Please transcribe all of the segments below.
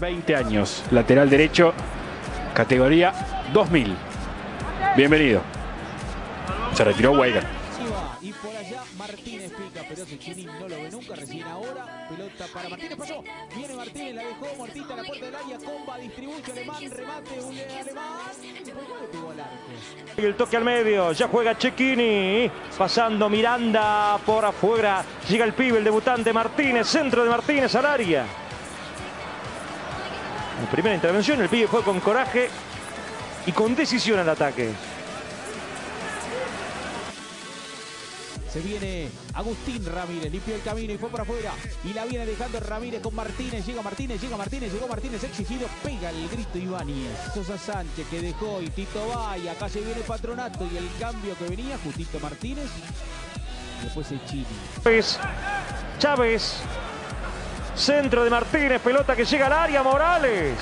20 años, lateral derecho, categoría 2000. Bienvenido. Se retiró Weiger. Y por allá Martínez pica, pero Cecchini no lo ve nunca, recién ahora. Pelota para Martínez, pasó. Viene Martínez, la dejó Martita a la puerta del área. Comba, distribuye alemán, remate, un alemán. Y el toque al medio, ya juega Chequini, pasando Miranda por afuera, llega el pibe, el debutante Martínez, centro de Martínez al área. En primera intervención el pibe fue con coraje y con decisión al ataque. Se viene Agustín Ramírez, limpió el camino y fue para afuera. Y la viene dejando Ramírez con Martínez. Llega Martínez, llega Martínez, llegó Martínez exigido. Pega el grito Ibáñez. Sosa Sánchez que dejó y Tito va. Y acá se viene Patronato. Y el cambio que venía, Justito Martínez. Después el Chini. Chávez, Chávez, centro de Martínez, pelota que llega al área, Morales.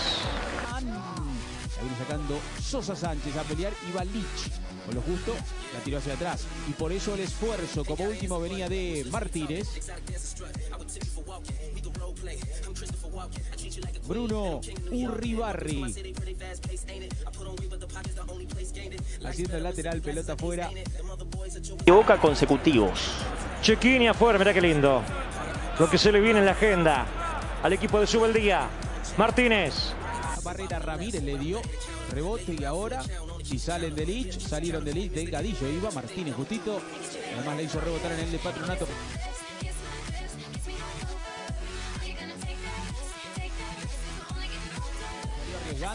La viene sacando Sosa Sánchez a pelear y va Lich. Con lo justo, la tiró hacia atrás. Y por eso el esfuerzo, como último, venía de Martínez. Bruno Urribarri. Haciendo el lateral, pelota afuera. Boca consecutivos. Chequini afuera, mirá qué lindo. Lo que se le viene en la agenda al equipo de Subeldía. Martínez. Barrera Ramírez le dio rebote y ahora si salen de Lich, salieron de Lich, del Gadillo iba Martínez justito. Además le hizo rebotar en el de Patronato.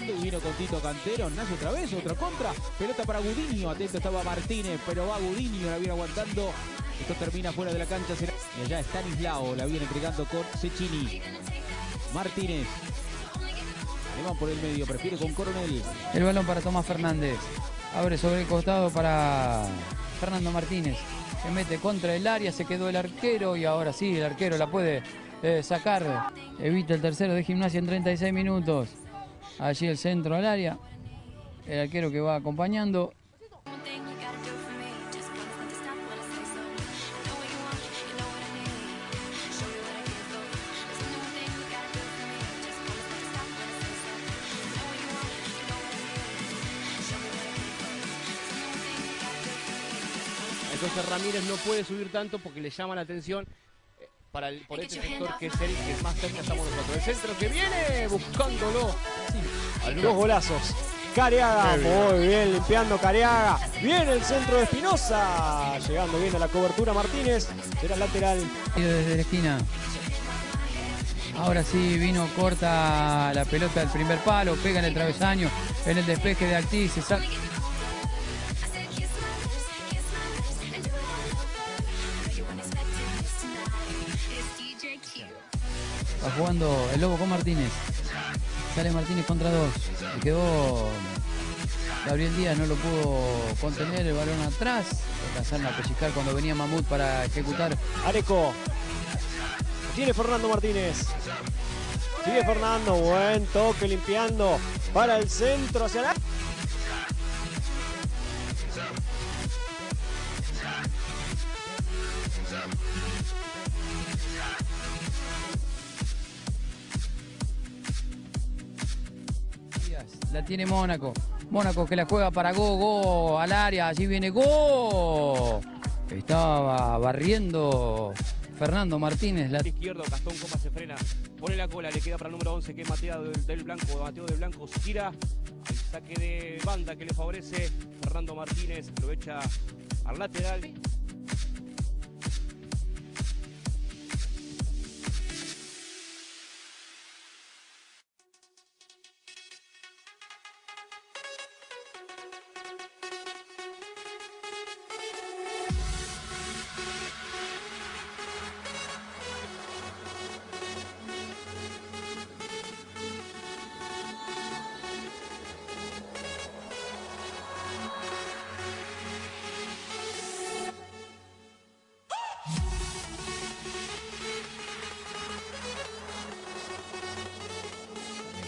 y vino con Tito Cantero, nace otra vez, otra contra, pelota para Gudiño, atento estaba Martínez, pero va Gudiño, la viene aguantando, esto termina fuera de la cancha, será... y allá está Nislao, la viene entregando con Cecchini, Martínez, Alemán por el medio, prefiere con Coronel. El balón para Tomás Fernández. Abre sobre el costado para Fernando Martínez. Se mete contra el área, se quedó el arquero y ahora sí, el arquero la puede eh, sacar. Evita el tercero de gimnasia en 36 minutos. Allí el centro al área. El arquero que va acompañando. Entonces Ramírez no puede subir tanto porque le llama la atención eh, para el, por este sector que es el que más cerca estamos nosotros. El centro que viene buscándolo. Dos golazos. Careaga, muy bien, limpiando Careaga. Viene el centro de Espinosa. Llegando bien a la cobertura Martínez. Será lateral. Desde la esquina. Ahora sí vino corta la pelota del primer palo, pega en el travesaño, en el despeje de Actis, se sal... Va jugando el Lobo con Martínez. Sale Martínez contra dos. Le quedó Gabriel Díaz, no lo pudo contener el balón atrás. Alcanzaron a pellizcar cuando venía Mamut para ejecutar. Areco. Tiene Fernando Martínez. Sigue Fernando. Buen toque limpiando para el centro hacia la. La tiene Mónaco. Mónaco que la juega para Go, Go al área. Allí viene Go. Estaba barriendo Fernando Martínez. La... Izquierdo, Gastón Coma se frena. Pone la cola, le queda para el número 11 que es Mateo del, Blanco. Mateo del Blanco se tira. El saque de banda que le favorece. Fernando Martínez aprovecha al lateral.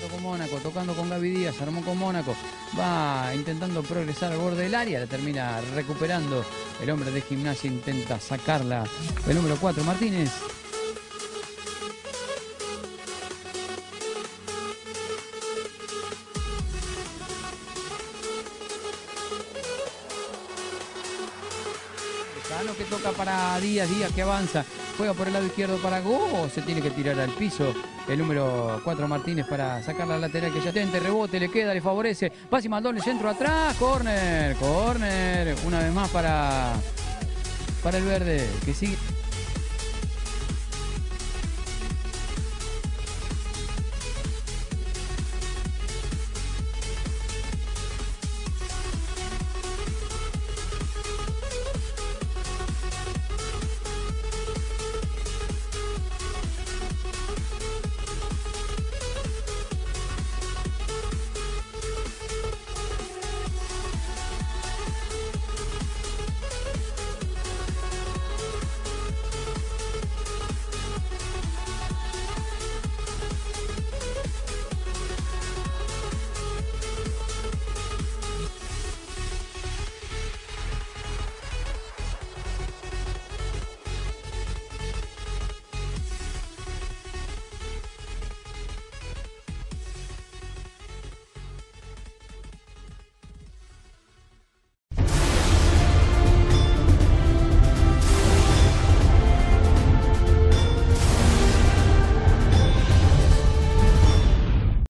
con Mónaco, tocando con Gaby Díaz, armó con Mónaco, va intentando progresar al borde del área, la termina recuperando. El hombre de gimnasia intenta sacarla. El número 4, Martínez. que toca para Díaz, Díaz que avanza, Juega por el lado izquierdo para Go. Se tiene que tirar al piso. El número 4 Martínez para sacar la lateral que ya tente. Rebote, le queda, le favorece. Pasi Maldón, el centro atrás. Corner, corner. Una vez más para, para el verde que sigue.